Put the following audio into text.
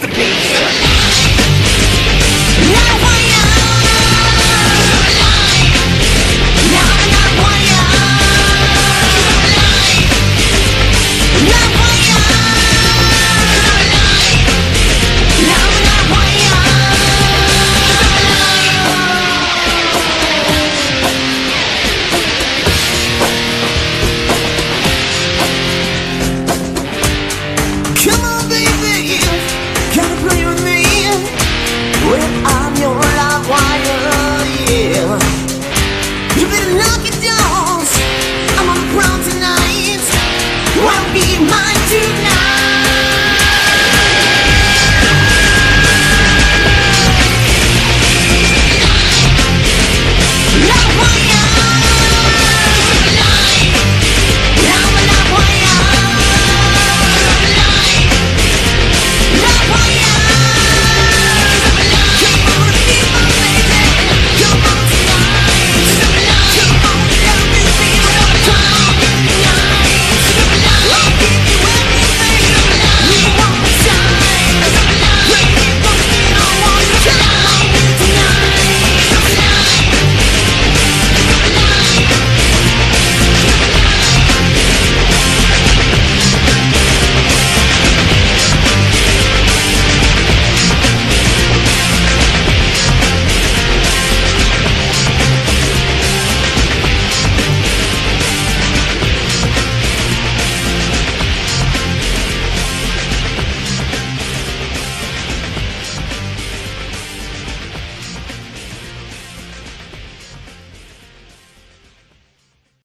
the beast!